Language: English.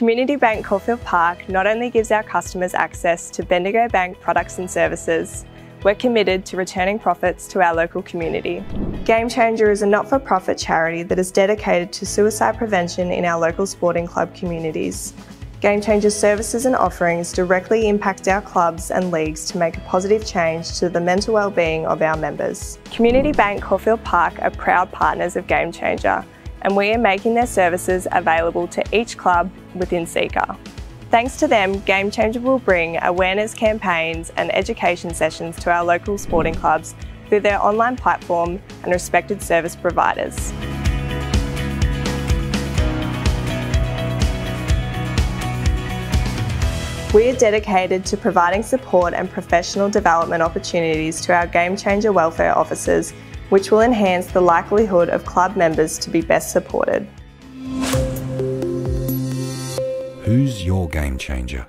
Community Bank Caulfield Park not only gives our customers access to Bendigo Bank products and services, we're committed to returning profits to our local community. Game Changer is a not-for-profit charity that is dedicated to suicide prevention in our local sporting club communities. Game Changer's services and offerings directly impact our clubs and leagues to make a positive change to the mental well-being of our members. Community Bank Caulfield Park are proud partners of Game Changer and we are making their services available to each club within SECA. Thanks to them, Game Changer will bring awareness campaigns and education sessions to our local sporting clubs through their online platform and respected service providers. We are dedicated to providing support and professional development opportunities to our Game Changer welfare officers, which will enhance the likelihood of club members to be best supported. Who's your game changer?